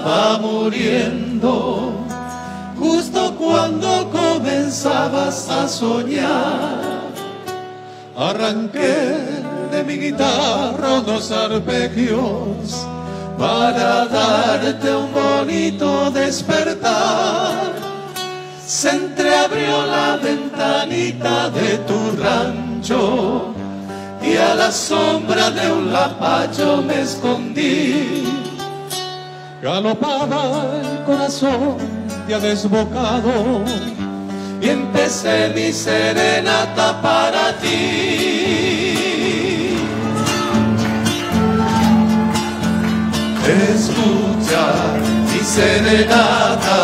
va muriendo, justo cuando comenzabas a soñar, arranqué de mi guitarra unos arpegios para darte un bonito despertar. Se entreabrió la ventanita de tu rancho y a la sombra de un lapacho me escondí. Galopaba el corazón ya desbocado y empecé mi serenata para ti. Escucha mi serenata,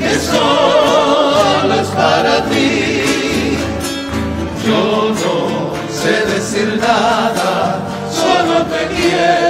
que solo es para ti. Yo no sé decir nada, solo te quiero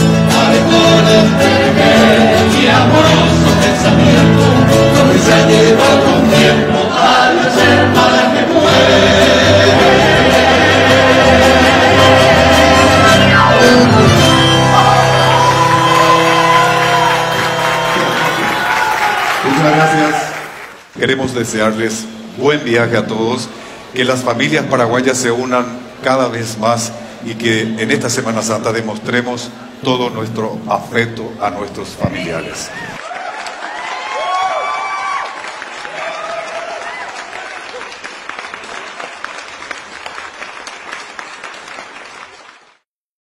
Muchas gracias. Queremos desearles buen viaje a todos, que las familias paraguayas se unan cada vez más y que en esta Semana Santa demostremos todo nuestro afecto a nuestros familiares.